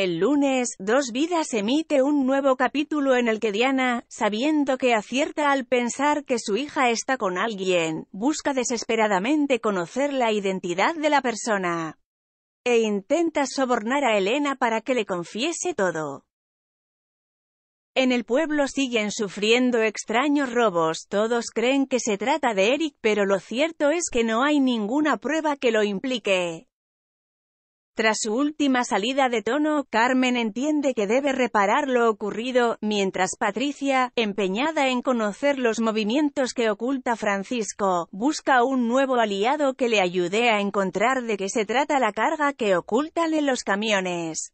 El lunes, Dos Vidas emite un nuevo capítulo en el que Diana, sabiendo que acierta al pensar que su hija está con alguien, busca desesperadamente conocer la identidad de la persona. E intenta sobornar a Elena para que le confiese todo. En el pueblo siguen sufriendo extraños robos, todos creen que se trata de Eric pero lo cierto es que no hay ninguna prueba que lo implique. Tras su última salida de tono, Carmen entiende que debe reparar lo ocurrido, mientras Patricia, empeñada en conocer los movimientos que oculta Francisco, busca un nuevo aliado que le ayude a encontrar de qué se trata la carga que ocultan en los camiones.